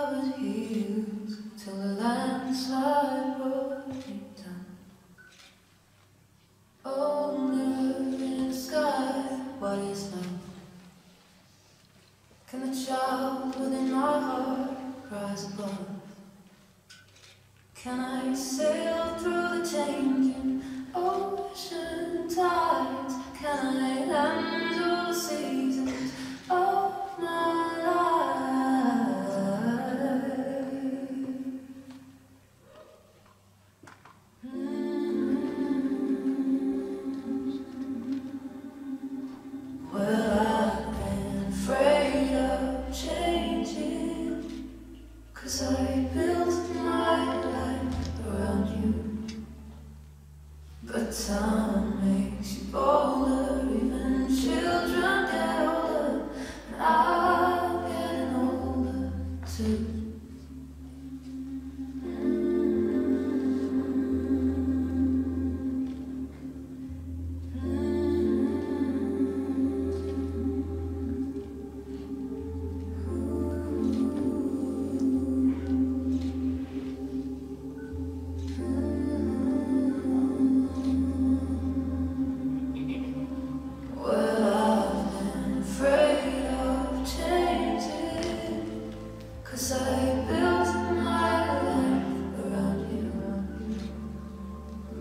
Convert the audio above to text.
covered hills till the landslide brought it down. Oh, moon sky, what is love? Can the child within my heart rise above? Can I sail? time makes you older, even children get older, and I'm getting older too.